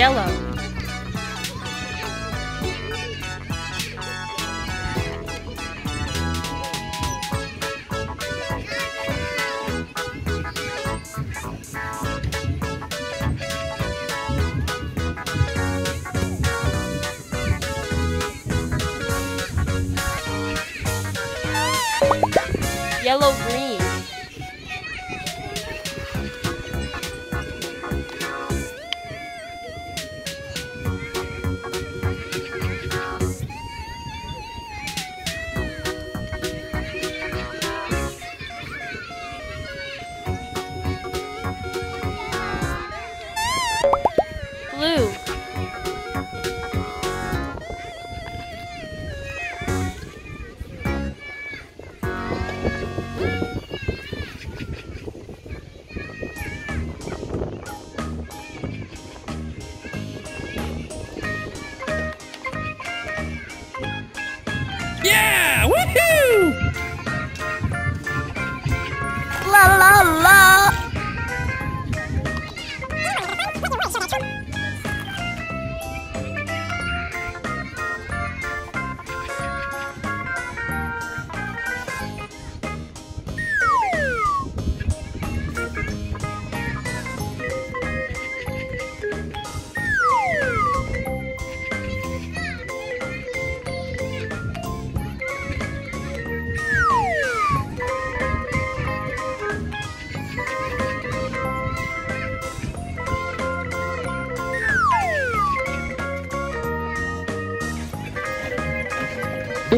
Yellow. Yellow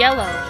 Yellow.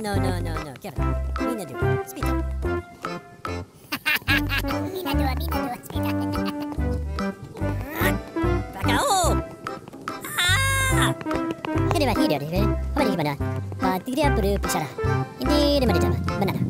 No, no, no, no, no. Get it. Do. Speak up. Mina dua, Mina dua, speak up. Ini dia material ni. Apa lagi mana? dia perlu pisah. Ini dia material mana? Banana.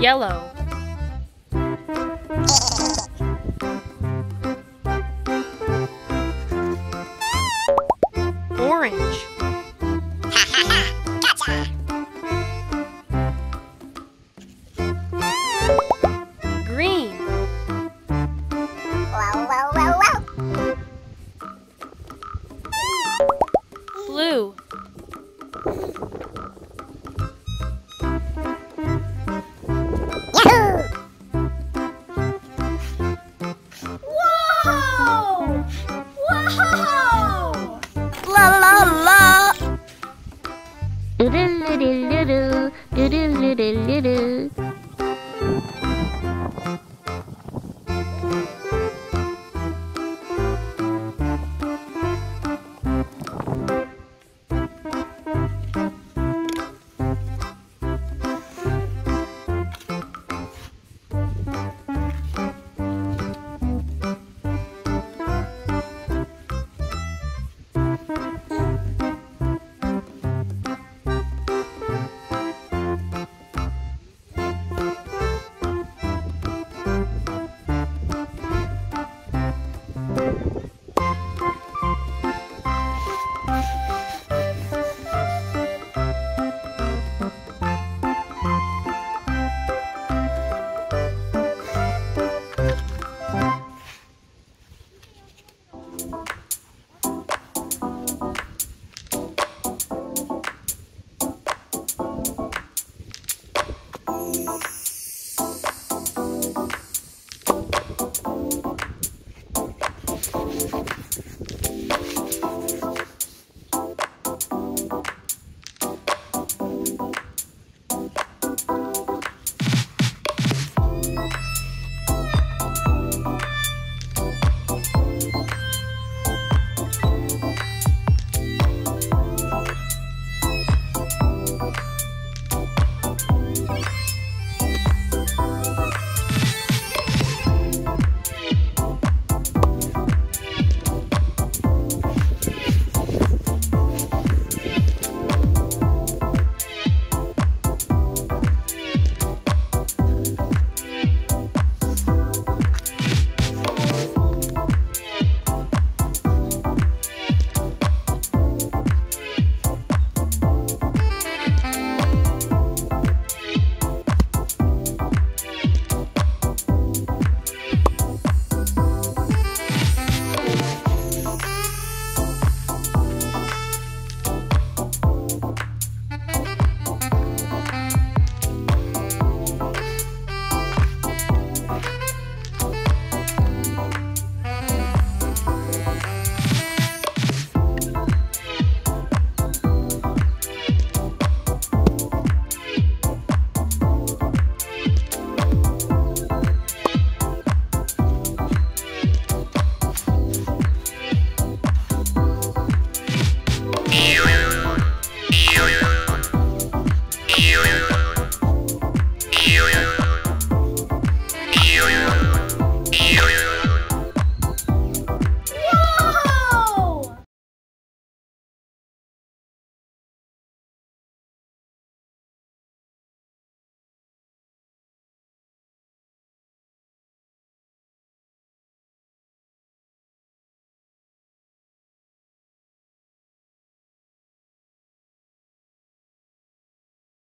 Yellow. Orange. Green. Blue.